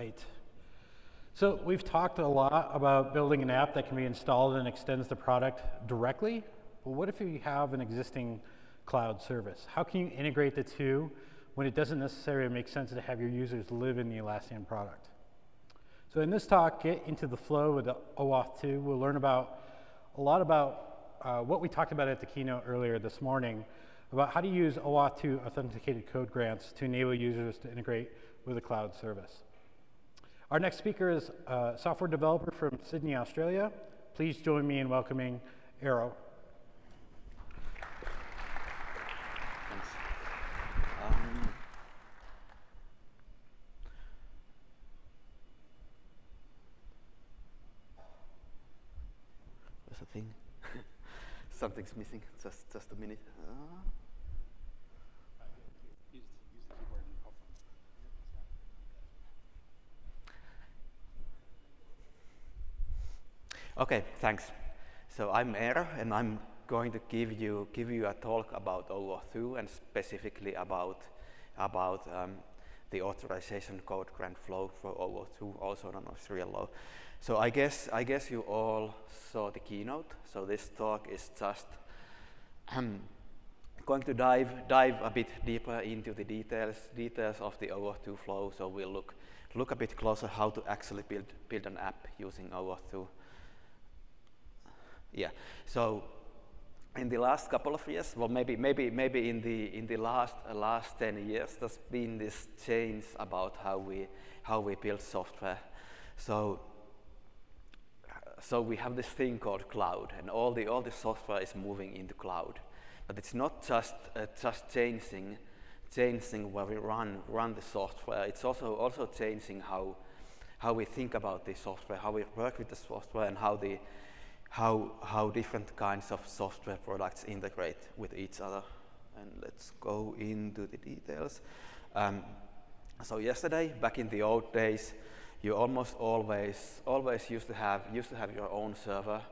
Right. So we've talked a lot about building an app that can be installed and extends the product directly. But what if you have an existing cloud service? How can you integrate the two when it doesn't necessarily make sense to have your users live in the Atlassian product? So in this talk, get into the flow with the OAuth 2. We'll learn about a lot about uh, what we talked about at the keynote earlier this morning about how to use OAuth 2 authenticated code grants to enable users to integrate with a cloud service. Our next speaker is a software developer from Sydney, Australia. Please join me in welcoming Eero. Thanks. Um, there's a thing. Something's missing. Just, just a minute. Uh, Okay, thanks. So I'm Eero, and I'm going to give you give you a talk about OAuth 2 and specifically about about um, the authorization code grant flow for OAuth 2, also known as 3LO. So I guess I guess you all saw the keynote. So this talk is just um, going to dive dive a bit deeper into the details details of the OAuth 2 flow. So we'll look look a bit closer how to actually build build an app using OAuth 2. Yeah. So in the last couple of years, well, maybe maybe maybe in the in the last uh, last 10 years, there's been this change about how we how we build software. So so we have this thing called cloud, and all the all the software is moving into cloud. But it's not just uh, just changing changing where we run run the software. It's also also changing how how we think about the software, how we work with the software, and how the how, how different kinds of software products integrate with each other. And let's go into the details. Um, so yesterday, back in the old days, you almost always, always used to have, used to have your own server.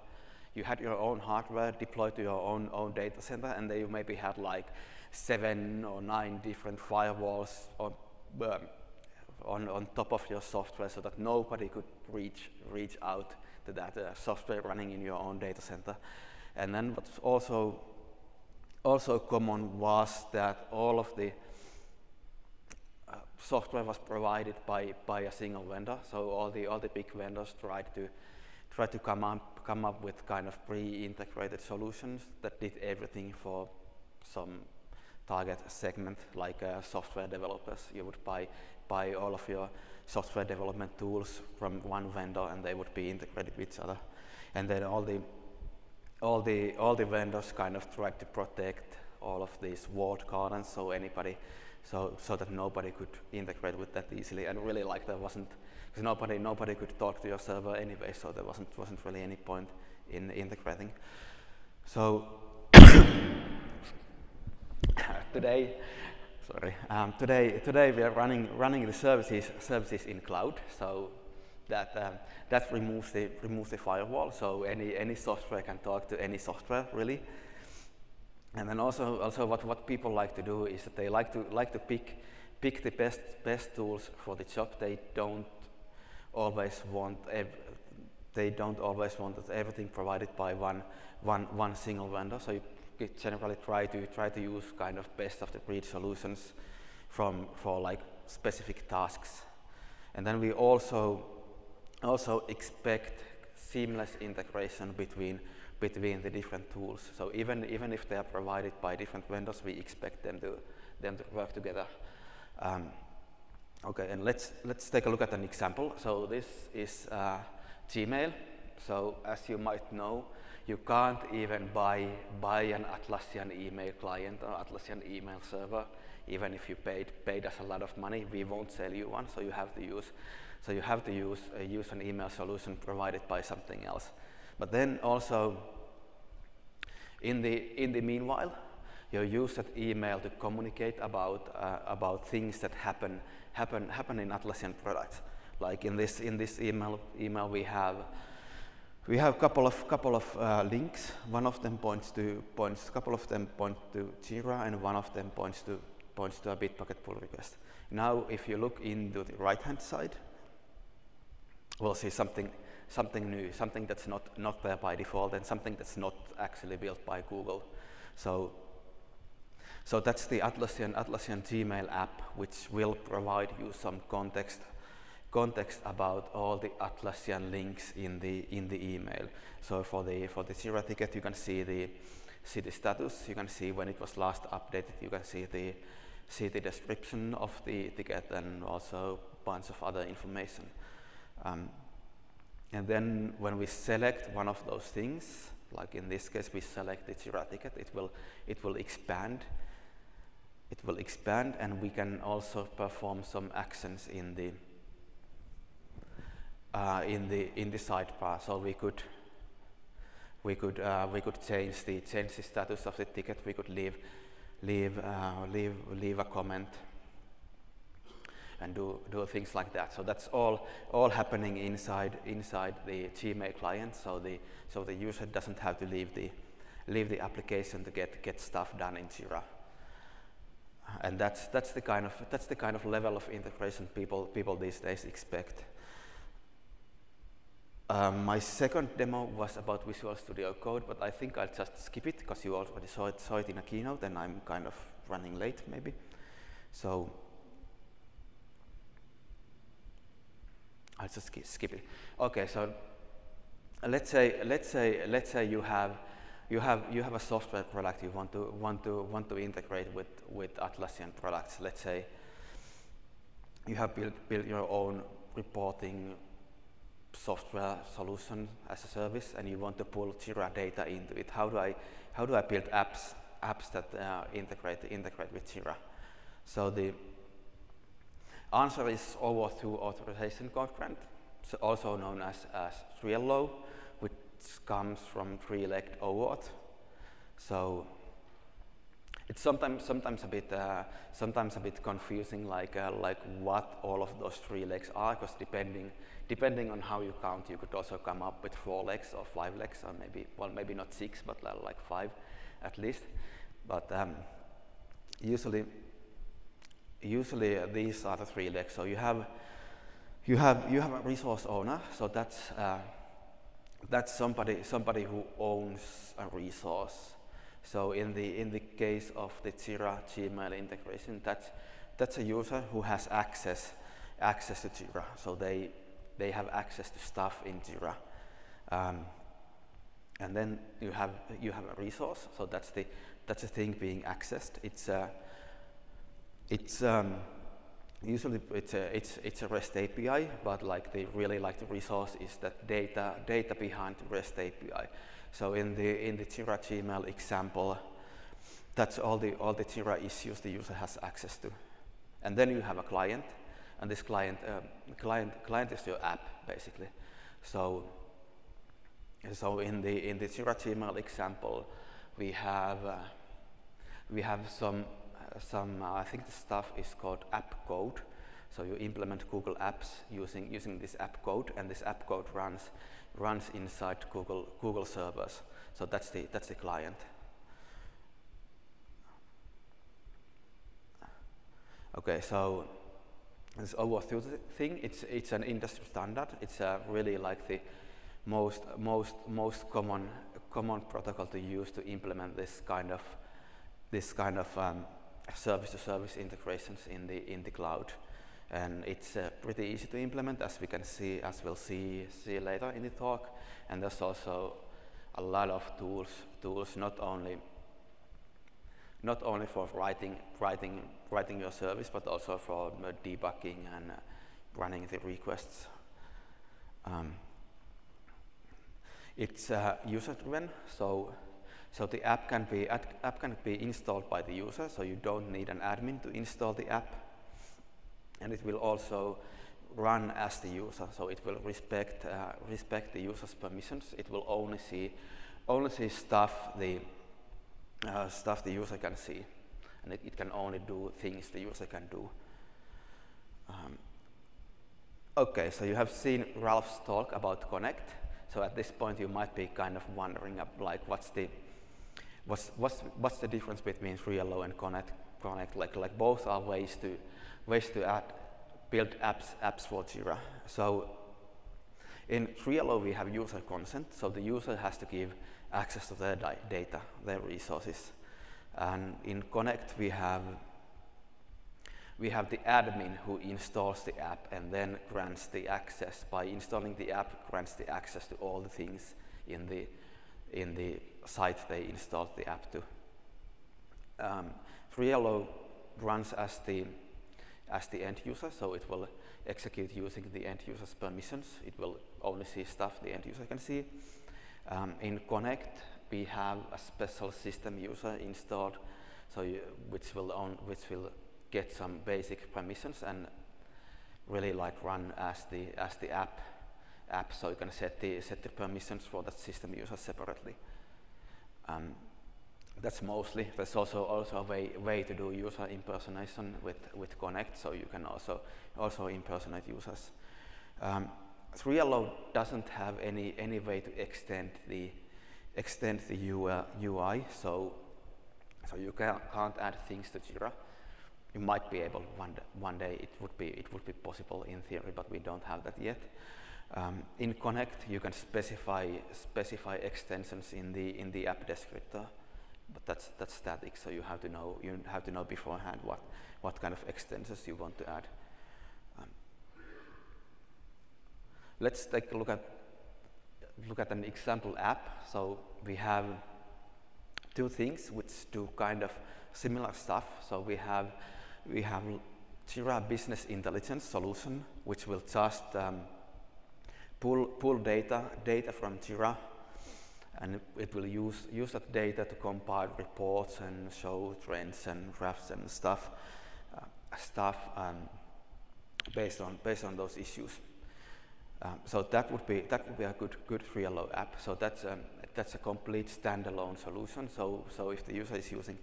You had your own hardware deployed to your own, own data center, and then you maybe had like seven or nine different firewalls on, um, on, on top of your software so that nobody could reach, reach out to that uh, software running in your own data center. And then what's also, also common was that all of the uh, software was provided by, by a single vendor. So all the, all the big vendors tried to, try to come up, come up with kind of pre-integrated solutions that did everything for some target segment like uh, software developers. You would buy, buy all of your software development tools from one vendor and they would be integrated with each other. And then all the, all the, all the vendors kind of tried to protect all of these walled gardens so anybody, so, so that nobody could integrate with that easily. And really like there wasn't, because nobody, nobody could talk to your server anyway, so there wasn't, wasn't really any point in integrating. So today, sorry, um, today, today we are running, running the services, services in cloud. So that, um, that removes, the, removes the firewall. So any, any software can talk to any software, really. And then also, also what, what people like to do is that they like to, like to pick, pick the best, best tools for the job. They don't always want, they don't always want everything provided by one, one, one single vendor. So you generally try to try to use kind of best of the breed solutions from for like specific tasks. And then we also also expect seamless integration between between the different tools. So even even if they are provided by different vendors, we expect them to them to work together. Um, okay, and let's let's take a look at an example. So this is uh, Gmail. So as you might know, you can't even buy, buy an Atlassian email client or Atlassian email server. Even if you paid, paid us a lot of money, we won't sell you one, so you have to use, so you have to use, uh, use an email solution provided by something else. But then also, in the, in the meanwhile, you use that email to communicate about, uh, about things that happen, happen, happen in Atlassian products. Like in this, in this email, email we have we have a couple of couple of uh, links. One of them points to points. Couple of them point to Jira, and one of them points to points to a Bitbucket pull request. Now, if you look into the right-hand side, we'll see something, something new, something that's not, not there by default and something that's not actually built by Google. So, so that's the Atlassian, Atlassian Gmail app, which will provide you some context, context about all the Atlassian links in the, in the email. So for the, for the Jira ticket, you can see the, see the status, you can see when it was last updated, you can see the, see the description of the ticket and also a bunch of other information. Um, and then when we select one of those things, like in this case we select the Jira ticket, it will, it will expand. It will expand and we can also perform some actions in the, uh, in the, in the sidebar. So we could, we could, uh, we could change the, change the status of the ticket, we could leave, leave, uh, leave, leave a comment and do, do things like that. So that's all, all happening inside, inside the Gmail client. So the, so the user doesn't have to leave the, leave the application to get, get stuff done in Jira. And that's, that's, the kind of, that's the kind of level of integration people, people these days expect. Um, my second demo was about Visual Studio Code, but I think I'll just skip it because you already saw it, saw it in a keynote and I'm kind of running late maybe. So I'll just skip it. Okay, so let's say let's say let's say you have you have you have a software product you want to want to want to integrate with with Atlassian products. Let's say you have built built your own reporting software solution as a service, and you want to pull Jira data into it. How do I how do I build apps apps that uh, integrate integrate with Jira? So the Answer is OAuth 2 authorization code grant, so also known as, as 3LO, which comes from three-legged OAuth. So it's sometimes sometimes a bit uh, sometimes a bit confusing, like uh, like what all of those three legs are, because depending depending on how you count, you could also come up with four legs or five legs, or maybe well maybe not six, but uh, like five at least. But um, usually usually uh, these are the three legs. So you have you have you have a resource owner. So that's uh, that's somebody somebody who owns a resource. So in the in the case of the Jira Gmail integration, that's that's a user who has access access to Jira. So they they have access to stuff in Jira. Um, and then you have you have a resource. So that's the that's the thing being accessed. It's uh, it's um, usually it's a, it's, it's a REST API, but like they really like the resource is that data, data behind the REST API. So in the, in the Gmail example, that's all the, all the Jira issues the user has access to. And then you have a client, and this client, uh, client, client is your app, basically. So, so in the, in the Gmail example, we have, uh, we have some some, uh, I think the stuff is called app code. So you implement Google Apps using, using this app code, and this app code runs, runs inside Google, Google servers. So that's the, that's the client. Okay, so this OAuth thing, it's, it's an industry standard. It's uh, really like the most, most, most common, common protocol to use to implement this kind of, this kind of um, service-to-service -service integrations in the in the cloud, and it's uh, pretty easy to implement, as we can see, as we'll see see later in the talk. And there's also a lot of tools tools not only not only for writing writing writing your service, but also for uh, debugging and uh, running the requests. Um, it's uh, user-driven, so so the app can be app can be installed by the user, so you don't need an admin to install the app, and it will also run as the user, so it will respect uh, respect the user's permissions. It will only see only see stuff the uh, stuff the user can see, and it, it, can only do things the user can do. Um, okay, so you have seen Ralph's talk about Connect. So at this point, you might be kind of wondering, uh, like, what's the what's, what's, what's the difference between 3LO and Connect? Connect like, like both are ways to, ways to add, build apps, apps for Jira. So In 3LO, we have user consent, so the user has to give access to their data, their resources. And in Connect, we have we have the admin who installs the app and then grants the access. By installing the app, grants the access to all the things in the in the site they installed the app to. Um, 3LO runs as the as the end user, so it will execute using the end user's permissions. It will only see stuff the end user can see. Um, in Connect, we have a special system user installed, so you, which will on, which will get some basic permissions and really like run as the as the app app. So you can set the set the permissions for that system user separately. Um, that's mostly. There's also also a way way to do user impersonation with with Connect, so you can also also impersonate users. Um, 3LO doesn't have any any way to extend the extend the UI, so so you can't, can't add things to Jira. You might be able one one day it would be it would be possible in theory, but we don't have that yet. Um, in Connect, you can specify specify extensions in the in the app descriptor but that's that's static. So you have to know you have to know beforehand what what kind of extensions you want to add. Um, let's take a look at look at an example app. So we have two things which do kind of similar stuff. So we have we have Jira Business Intelligence solution, which will just um, pull pull data data from Jira and it will use, use that data to compile reports and show trends and graphs and stuff, uh, stuff um, based on based on those issues. Um, so that would be that would be a good good 3LO app. So that's um, that's a complete standalone solution. So so if the user is using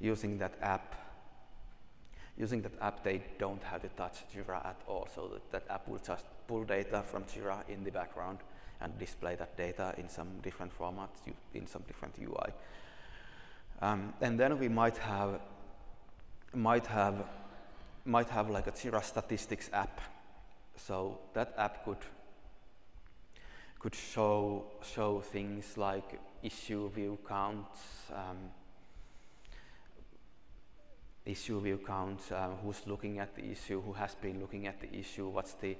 using that app using that app, they don't have to touch Jira at all. So that, that app will just pull data from Jira in the background and display that data in some different formats, in some different UI. Um, and then we might have might have might have like a Jira statistics app. So that app could could show show things like issue view counts, um, issue view counts, um, who's looking at the issue, who has been looking at the issue, what's the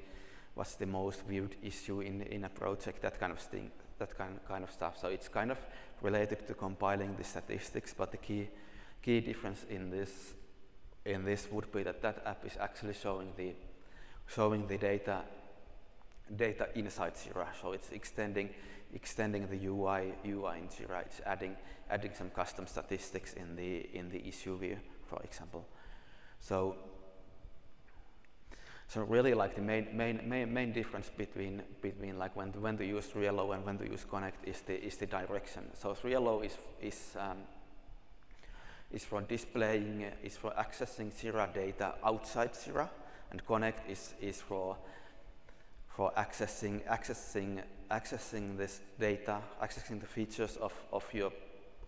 what's the most viewed issue in, in a project, that kind of thing, that kind, kind of stuff. So it's kind of related to compiling the statistics, but the key, key difference in this, in this would be that that app is actually showing the, showing the data, data inside Jira. So it's extending, extending the UI, UI in Jira. It's adding, adding some custom statistics in the, in the issue view, for example. So so really like the main, main, main, main difference between, between like when when to use 3LO and when to use Connect is the, is the direction. So 3LO is, is, um, is for displaying, is for accessing Jira data outside Jira and Connect is, is for, for accessing, accessing, accessing this data, accessing the features of, of your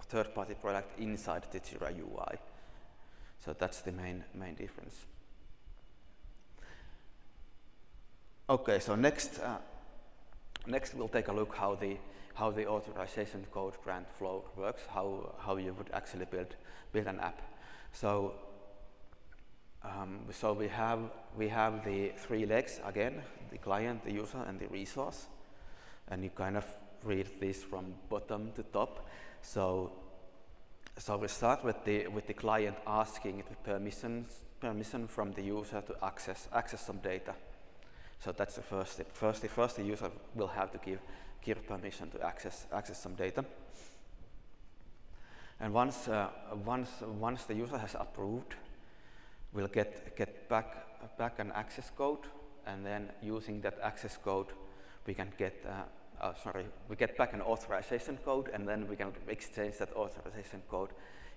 third-party product inside the Jira UI. So that's the main, main difference. Okay, so next, uh, next we'll take a look how the how the authorization code grant flow works, how how you would actually build build an app. So um, so we have we have the three legs again: the client, the user, and the resource. And you kind of read this from bottom to top. So so we start with the with the client asking the permissions permission from the user to access access some data. So that's the first step. First, the first the user will have to give, give permission to access, access some data. And once, uh, once, once the user has approved, we'll get, get back, back an access code, and then using that access code, we can get, uh, uh, sorry, we get back an authorization code, and then we can exchange that authorization code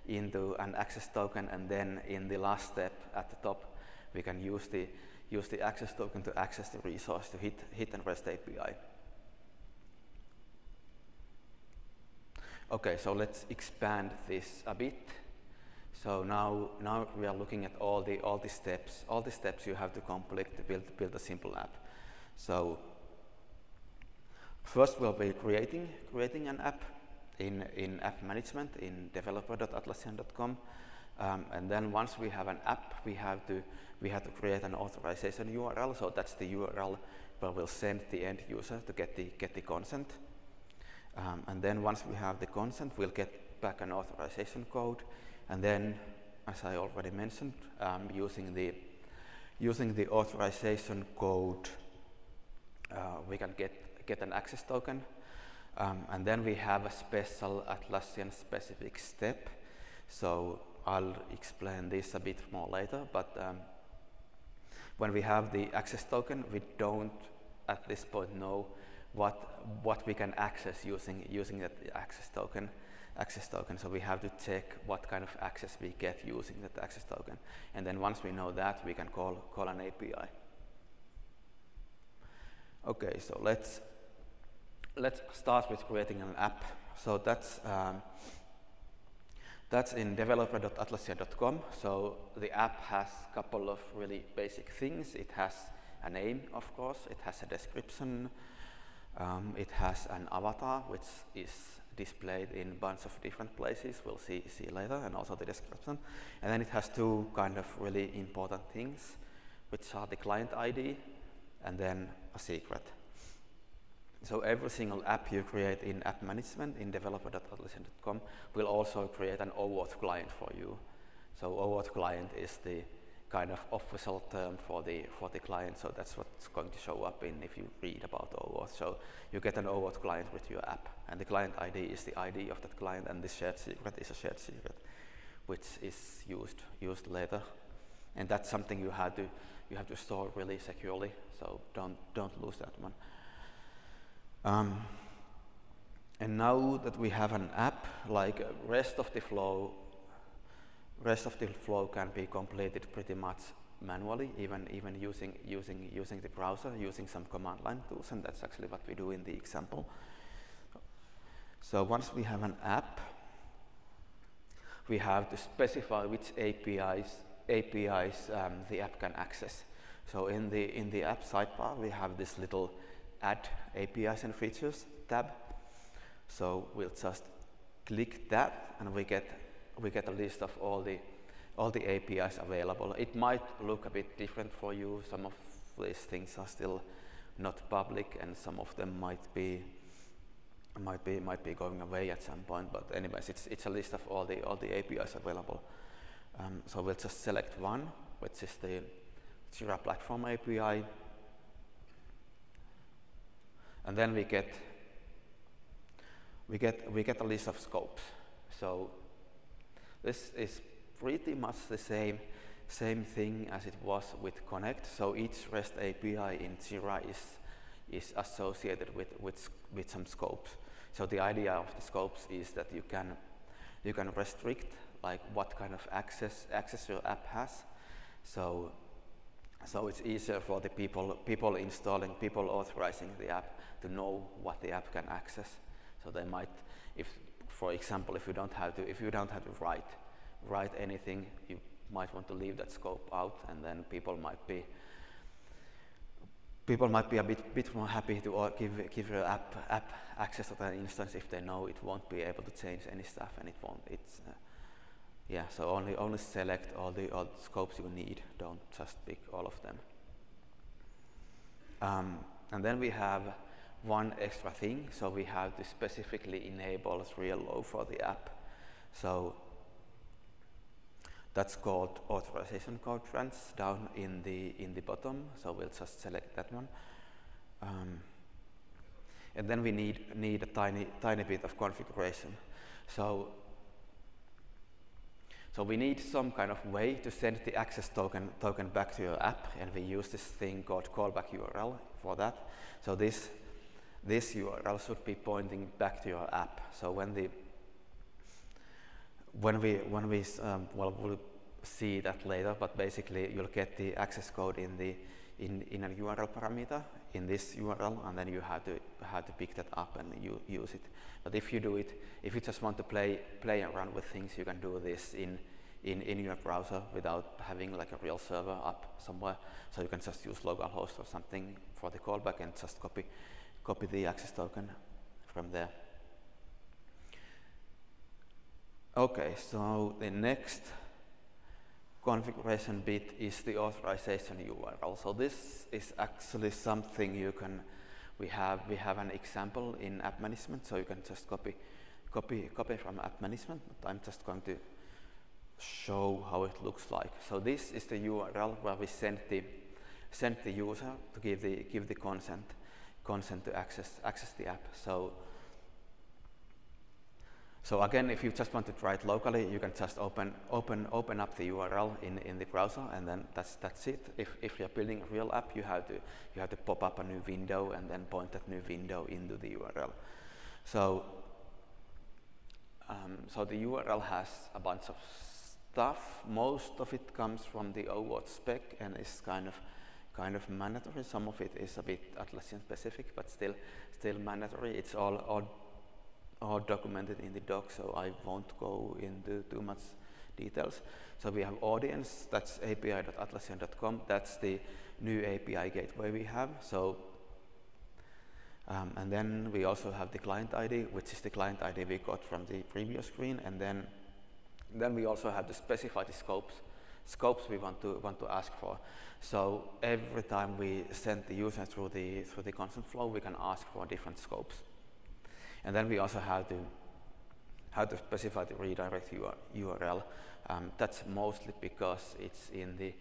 into an access token, and then in the last step at the top, we can use the use the access token to access the resource to hit, hit and REST API. Okay, so let's expand this a bit. So now, now we are looking at all the, all the steps, all the steps you have to complete to build, build a simple app. So First, we'll be creating, creating an app in, in app management in developer.atlassian.com. Um, and then once we have an app, we have to we have to create an authorization URL. So that's the URL where we'll send the end user to get the get the consent. Um, and then once we have the consent, we'll get back an authorization code. And then, as I already mentioned, um, using the using the authorization code, uh, we can get get an access token. Um, and then we have a special Atlassian specific step. So I'll explain this a bit more later, but um, when we have the access token, we don't at this point know what, what we can access using, using that access token, access token. So we have to check what kind of access we get using that access token. And then once we know that, we can call, call an API. Okay, so let's, let's start with creating an app. So that's, um, that's in developer.atlassian.com. So the app has a couple of really basic things. It has a name, of course. It has a description. Um, it has an avatar, which is displayed in a bunch of different places. We'll see, see later, and also the description. And then it has two kind of really important things, which are the client ID and then a secret. So every single app you create in app management in developer.atlassian.com will also create an OAuth client for you. So OAuth client is the kind of official term for the for the client. So that's what's going to show up in if you read about OAuth. So you get an OAuth client with your app, and the client ID is the ID of that client, and the shared secret is a shared secret, which is used used later. And that's something you have to you have to store really securely. So don't don't lose that one. Um, and now that we have an app, like rest of the flow, rest of the flow can be completed pretty much manually, even even using using using the browser, using some command line tools, and that's actually what we do in the example. So once we have an app, we have to specify which APIs APIs um, the app can access. So in the in the app sidebar, we have this little add APIs and features tab. So we'll just click that and we get we get a list of all the all the APIs available. It might look a bit different for you. Some of these things are still not public and some of them might be might be might be going away at some point. But anyways, it's it's a list of all the all the APIs available. Um, so we'll just select one, which is the Jira Platform API. And then we get we get we get a list of scopes. So this is pretty much the same same thing as it was with Connect. So each REST API in Jira is is associated with, with, with some scopes. So the idea of the scopes is that you can you can restrict like what kind of access access your app has. So so it's easier for the people people installing people authorizing the app to know what the app can access. So they might, if, for example, if you don't have to, if you don't have to write, write anything, you might want to leave that scope out, and then people might be, people might be a bit, bit more happy to give, give your app, app access to that instance if they know it won't be able to change any stuff and it won't, it's, uh, yeah, so only, only select all the, all scopes you need, don't just pick all of them. Um, and then we have one extra thing. So we have to specifically enable 3LO for the app. So that's called authorization code grants down in the in the bottom. So we'll just select that one. Um, and then we need need a tiny tiny bit of configuration. So so we need some kind of way to send the access token token back to your app, and we use this thing called callback URL for that. So this this URL should be pointing back to your app. So when the when we when we um, well we'll see that later, but basically you'll get the access code in the in in a URL parameter in this URL, and then you have to have to pick that up and you use it. But if you do it, if you just want to play play around with things, you can do this in in, in your browser without having like a real server up somewhere. So you can just use localhost or something for the callback and just copy, copy the access token from there. Okay, so the next configuration bit is the authorization URL. So this is actually something you can, we have, we have an example in app management, so you can just copy, copy, copy from app management. But I'm just going to show how it looks like. So this is the URL where we send the, send the user to give the, give the consent, consent to access, access the app. So so again, if you just want to try it locally, you can just open, open, open up the URL in, in the browser, and then that's, that's it. If, if you're building a real app, you have, to, you have to pop up a new window and then point that new window into the URL. So, um, so the URL has a bunch of stuff. Most of it comes from the OAuth spec and is kind of, kind of mandatory. Some of it is a bit Atlassian specific, but still, still mandatory. It's all, all are documented in the doc, so I won't go into too much details. So we have audience, that's api.atlassian.com. That's the new API gateway we have. So, um, and then we also have the client ID, which is the client ID we got from the previous screen. And then, then we also have to specify the scopes, scopes we want to want to ask for. So every time we send the user through the through the consent flow, we can ask for different scopes. And then we also have to how to specify the redirect URL. Um, that's mostly because it's in the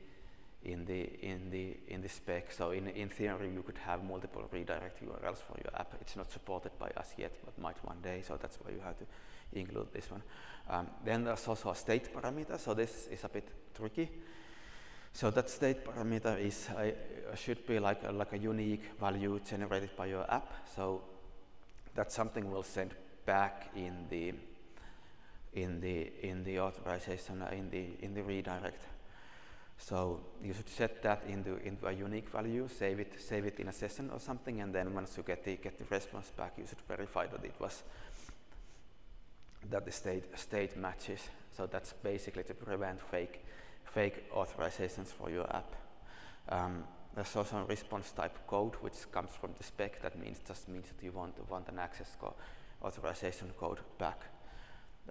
in the in the in the spec. So in in theory, you could have multiple redirect URLs for your app. It's not supported by us yet, but might one day. So that's why you have to include this one. Um, then there's also a state parameter. So this is a bit tricky. So that state parameter is uh, should be like a, like a unique value generated by your app. So that something will send back in the in the in the authorization in the in the redirect. So you should set that into into a unique value, save it save it in a session or something, and then once you get the get the response back, you should verify that it was that the state state matches. So that's basically to prevent fake fake authorizations for your app. Um, there's also a response type code which comes from the spec that means just means that you want want an access authorization code back.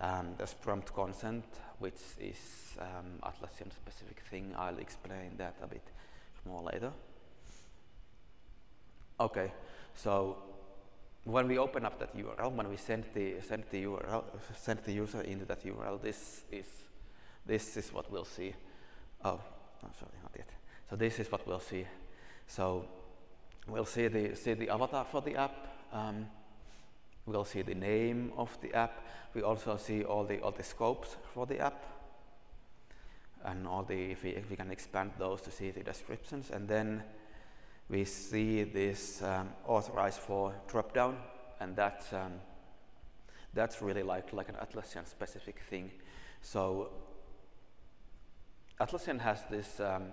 Um, there's prompt consent, which is um, Atlassian specific thing. I'll explain that a bit more later. Okay, so when we open up that URL, when we send the send the URL send the user into that URL, this is this is what we'll see. Oh, oh sorry, not yet. So this is what we'll see. So we'll see the, see the avatar for the app. Um, we'll see the name of the app. We also see all the, all the scopes for the app. And all the, if we, if we can expand those to see the descriptions. And then we see this um, authorized for dropdown. And that's, um, that's really like, like an Atlassian specific thing. So Atlassian has this um,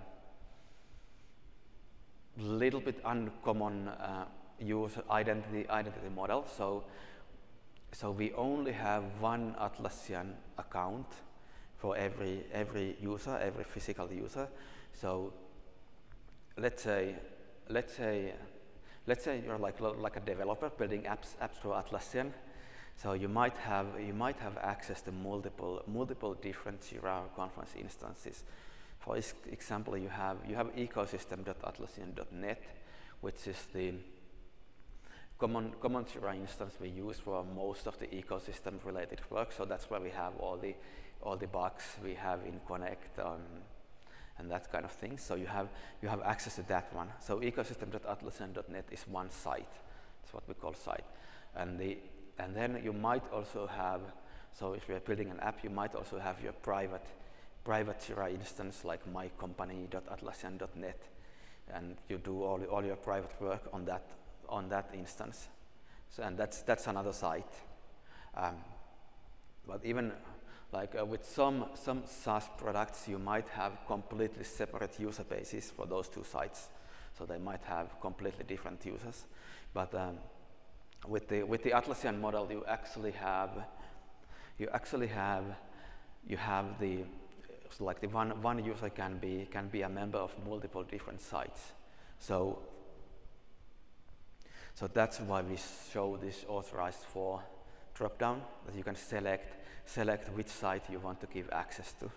little bit uncommon uh, user identity identity model. So, so we only have one Atlassian account for every every user, every physical user. So, let's say let's say let's say you're like like a developer building apps apps for Atlassian. So you might have you might have access to multiple multiple different Jira Confluence instances for example, you have, you have ecosystem.atlassian.net, which is the common, common Jira instance we use for most of the ecosystem related work. So that's where we have all the, all the bugs we have in Connect um, and that kind of thing. So you have, you have access to that one. So ecosystem.atlassian.net is one site. It's what we call site. And, the, and then you might also have, so if you're building an app, you might also have your private private Jira instance like mycompany.atlassian.net and you do all, all your private work on that, on that instance. So, and that's, that's another site. Um, but even like uh, with some, some SaaS products, you might have completely separate user bases for those two sites. So they might have completely different users. But um, with, the, with the Atlassian model, you actually have, you actually have, you have the so like the one, one user can be, can be a member of multiple different sites. So, so that's why we show this authorized for dropdown that you can select, select which site you want to give access to.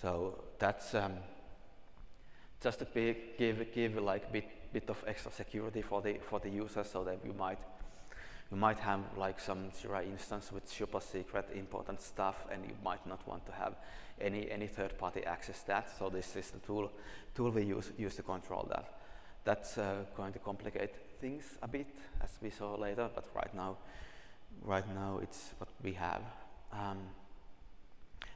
So that's um, just to be, give, give like bit, bit of extra security for the, for the user so that you might you might have like some Jira instance with super secret important stuff and you might not want to have any, any third party access that. So this is the tool, tool we use, use to control that. That's uh, going to complicate things a bit as we saw later, but right now, right now it's what we have. Um,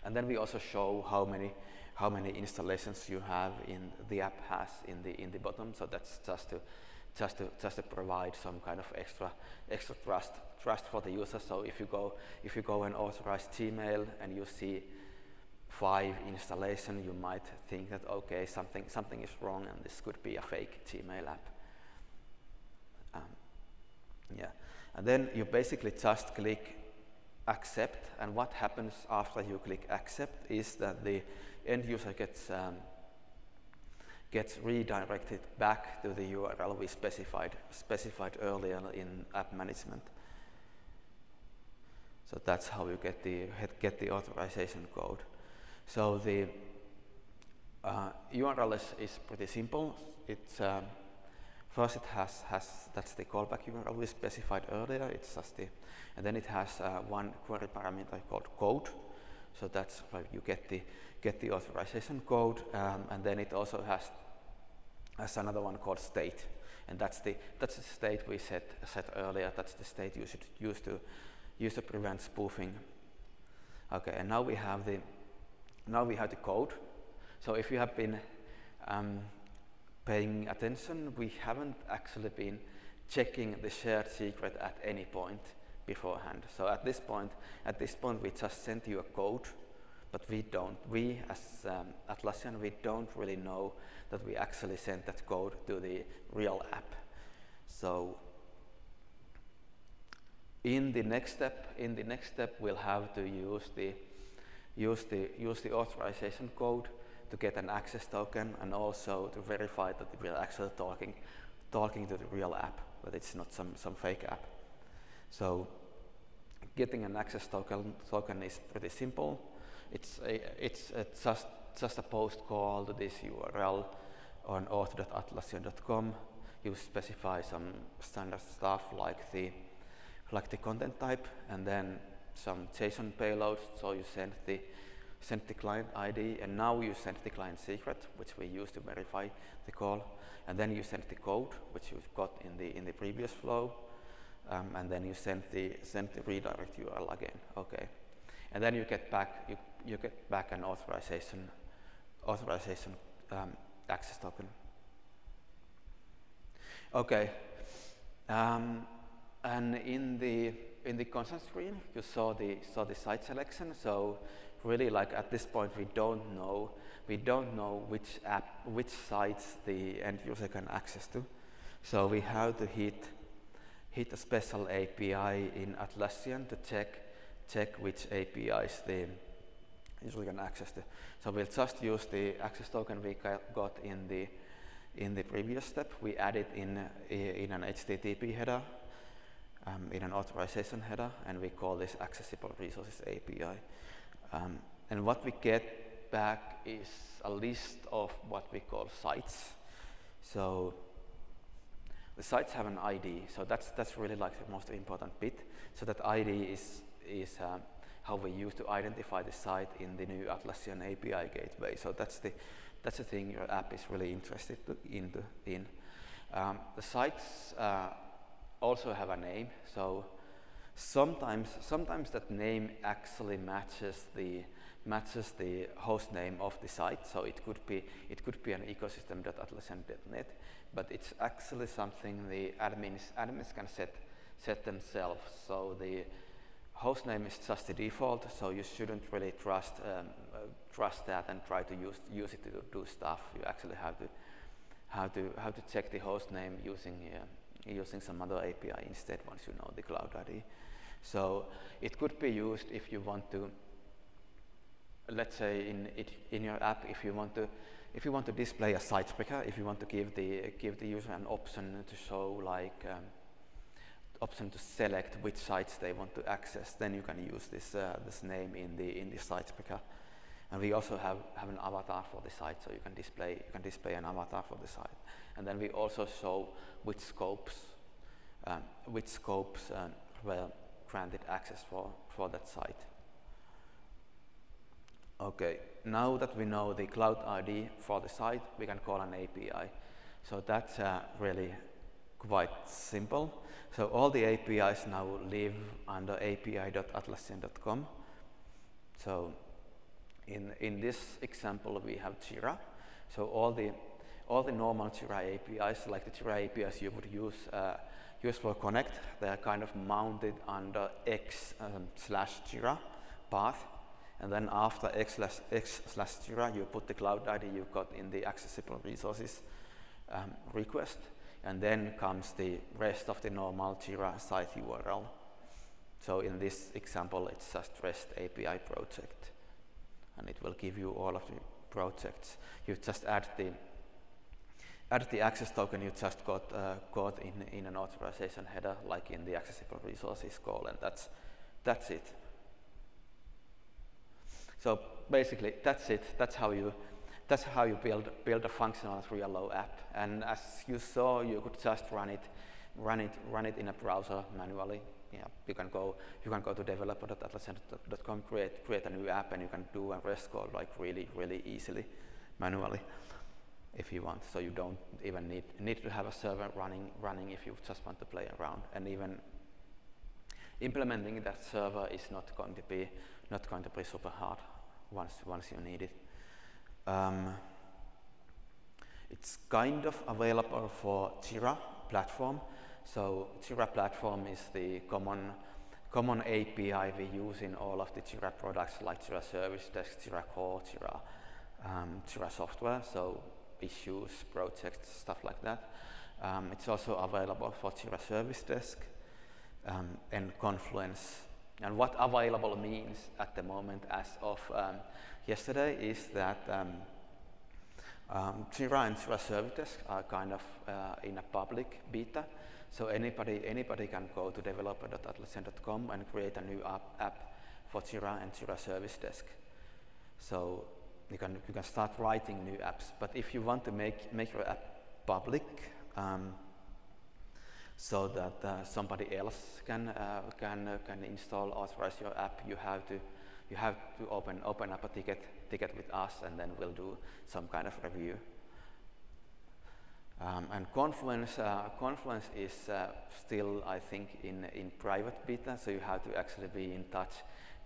and then we also show how many how many installations you have in the app has in the in the bottom. So that's just to just to just to provide some kind of extra extra trust trust for the user. So if you go if you go and authorize Gmail and you see five installation, you might think that okay something something is wrong and this could be a fake Gmail app. Um, yeah, and then you basically just click accept, and what happens after you click accept is that the end user gets um, gets redirected back to the URL we specified, specified earlier in app management. So that's how you get the, get the authorization code. So the uh, URL is, is pretty simple. It's, um, first it has, has, that's the callback URL we specified earlier. It's just the, and then it has uh, one query parameter called code. So that's where you get the, get the authorization code, um, and then it also has, has another one called state. And that's the, that's the state we set, set earlier. That's the state you should use to, use to prevent spoofing. Okay, and now we have the, now we have the code. So if you have been um, paying attention, we haven't actually been checking the shared secret at any point beforehand. So at this point, at this point, we just sent you a code, but we don't. We, as um, Atlassian, we don't really know that we actually sent that code to the real app. So in the next step, in the next step, we'll have to use the use the use the authorization code to get an access token and also to verify that we're actually talking talking to the real app, that it's not some some fake app. So getting an access token, token is pretty simple. It's, a, it's, it's just, just a post call to this URL on auth.atlassian.com. You specify some standard stuff like the, like the content type and then some JSON payloads. So you send the, send the client ID and now you send the client secret, which we use to verify the call. And then you send the code, which you've got in the, in the previous flow um, and then you send the send the redirect URL again. Okay, and then you get back you you get back an authorization authorization um, access token. Okay, um, and in the in the consent screen you saw the saw the site selection. So really, like at this point, we don't know we don't know which app which sites the end user can access to. So we have to hit hit a special API in Atlassian to check, check which APIs the usually can access to. So we'll just use the access token we got in the in the previous step. We added in in an HTTP header, um, in an authorization header, and we call this accessible resources API. Um, and what we get back is a list of what we call sites. So the sites have an ID, so that's, that's really like the most important bit. So that ID is, is um, how we use to identify the site in the new Atlassian API gateway. So that's the, that's the thing your app is really interested to, into, in. Um, the sites uh, also have a name, so sometimes, sometimes that name actually matches the, matches the host name of the site. So it could be, it could be an ecosystem.atlassian.net but it's actually something the admins, admins can set, set themselves. So the host name is just the default, so you shouldn't really trust, um, uh, trust that and try to use, use it to do stuff. You actually have to, have to, have to check the host name using, uh, using some other API instead once you know the Cloud ID. So it could be used if you want to let's say in, it, in your app, if you want to if you want to display a site picker, if you want to give the give the user an option to show like um, option to select which sites they want to access, then you can use this uh, this name in the in the site picker. And we also have, have an avatar for the site, so you can display you can display an avatar for the site. And then we also show which scopes um, which scopes um, were granted access for for that site. Okay, now that we know the cloud ID for the site, we can call an API. So that's uh, really quite simple. So all the APIs now live under api.atlassian.com. So in, in this example, we have Jira. So all the, all the normal Jira APIs, like the Jira APIs you would use, uh, use for Connect, they are kind of mounted under x um, slash Jira path. And then after x slash, x slash Jira, you put the cloud ID you got in the accessible resources um, request. And then comes the rest of the normal Jira site URL. So in this example, it's just REST API project. And it will give you all of the projects. You just add the add the access token you just got, uh, got in, in an authorization header, like in the accessible resources call, and that's, that's it. So basically, that's it. That's how you that's how you build build a functional 3LO app. And as you saw, you could just run it, run it, run it in a browser manually. Yeah, you can go you can go to developer.atlassian.com, create create a new app, and you can do a REST call like really really easily, manually, if you want. So you don't even need need to have a server running running if you just want to play around. And even implementing that server is not going to be not going to be super hard once once you need it. Um, it's kind of available for Jira platform. So Jira platform is the common common API we use in all of the Jira products like Jira Service Desk, Jira Core, Jira, um, Jira Software. So issues, projects, stuff like that. Um, it's also available for Jira Service Desk um, and Confluence. And what available means at the moment as of um, yesterday is that um, um, Jira and Jira Service Desk are kind of uh, in a public beta. So anybody, anybody can go to developer.atlassian.com and create a new app, app for Jira and Jira Service Desk. So you can, you can start writing new apps. But if you want to make, make your app public, um, so that uh, somebody else can uh, can uh, can install authorize your app you have to you have to open open up a ticket ticket with us and then we'll do some kind of review. Um, and Confluence uh, Confluence is uh, still I think in in private beta so you have to actually be in touch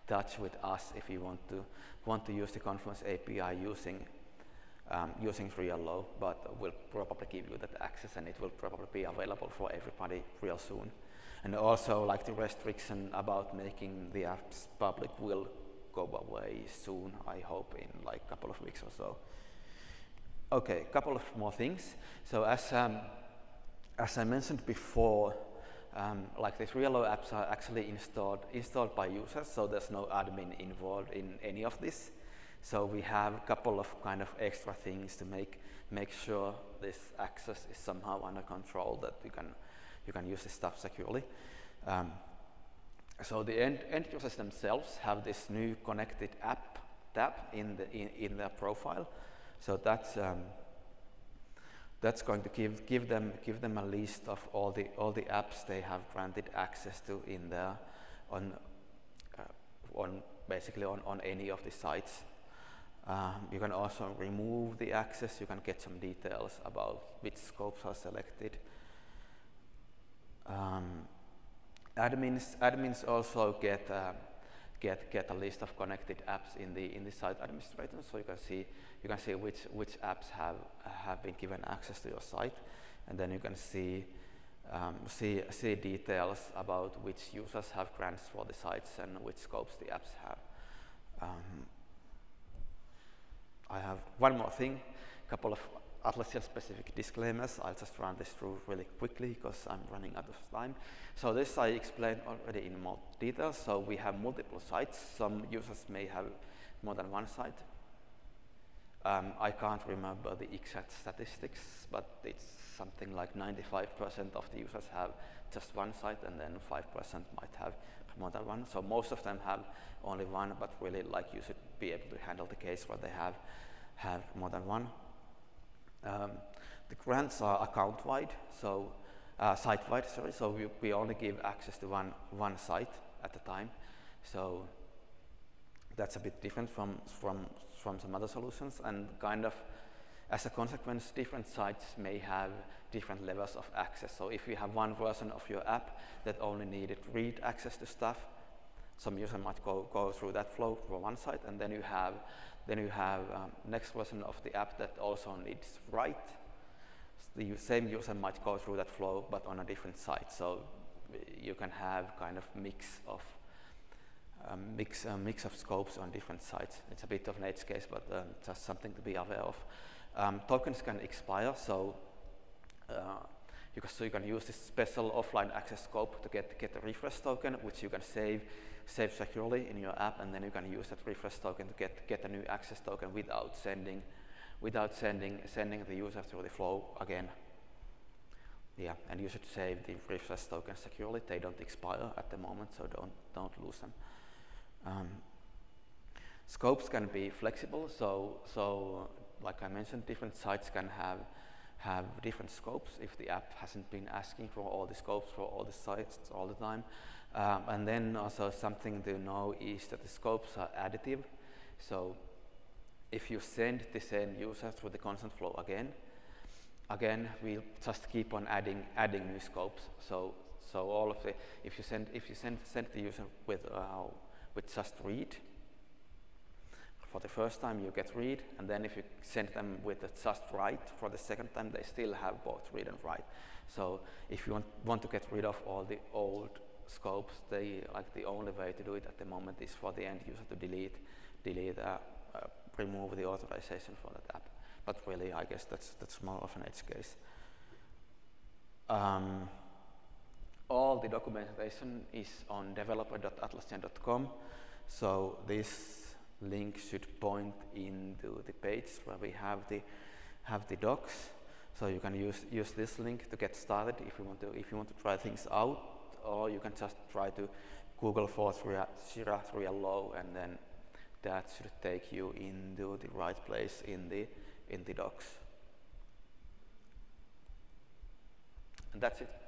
touch with us if you want to want to use the Confluence API using um, using 3LO, but we'll probably give you that access and it will probably be available for everybody real soon. And also like the restriction about making the apps public will go away soon, I hope in like a couple of weeks or so. Okay, a couple of more things. So as, um, as I mentioned before, um, like the 3LO apps are actually installed, installed by users, so there's no admin involved in any of this. So we have a couple of kind of extra things to make make sure this access is somehow under control that you can you can use this stuff securely. Um, so the end, end users themselves have this new connected app tab in the in, in their profile. So that's um, that's going to give give them give them a list of all the all the apps they have granted access to in their on uh, on basically on, on any of the sites um, you can also remove the access, you can get some details about which scopes are selected. Um, admins, admins also get, uh, get, get a list of connected apps in the, in the site administrator, so you can see, you can see which, which apps have, have been given access to your site, and then you can see, um, see, see details about which users have grants for the sites and which scopes the apps have. I have one more thing, a couple of Atlassian specific disclaimers. I'll just run this through really quickly because I'm running out of time. So this I explained already in more detail. So we have multiple sites. Some users may have more than one site. Um, I can't remember the exact statistics, but it's something like 95% of the users have just one site, and then 5% might have more than one. So most of them have only one, but really, like you should be able to handle the case where they have have more than one. Um, the grants are account-wide, so uh, site-wide. Sorry, so we, we only give access to one one site at a time. So that's a bit different from from from some other solutions and kind of as a consequence, different sites may have different levels of access. So if you have one version of your app that only needed read access to stuff, some user might go, go through that flow for one site, and then you have then you have um, next version of the app that also needs write. The same user might go through that flow, but on a different site. So you can have kind of mix of a mix, a mix of scopes on different sites. It's a bit of an edge case, but um, just something to be aware of. Um, tokens can expire, so uh, you can, so you can use this special offline access scope to get, get a refresh token, which you can save, save securely in your app, and then you can use that refresh token to get, get a new access token without sending, without sending, sending the user through the flow again. Yeah, and you should save the refresh tokens securely. They don't expire at the moment, so don't, don't lose them. Um, scopes can be flexible, so, so like I mentioned, different sites can have, have different scopes if the app hasn't been asking for all the scopes for all the sites all the time. Um, and then also something to know is that the scopes are additive. So if you send the same user through the consent flow again, again we'll just keep on adding adding new scopes. So so all of the if you send if you send send the user with uh, with just read. For the first time, you get read, and then if you send them with the just write for the second time, they still have both read and write. So if you want, want to get rid of all the old scopes, they, like the only way to do it at the moment is for the end user to delete, delete, uh, uh, remove the authorization for that app. But really, I guess that's that's more of an edge case. Um, all the documentation is on developer.atlassian.com. So this link should point into the page where we have the have the docs. So you can use use this link to get started if you want to if you want to try things out, or you can just try to Google for Jira 3LO and then that should take you into the right place in the in the docs. And that's it.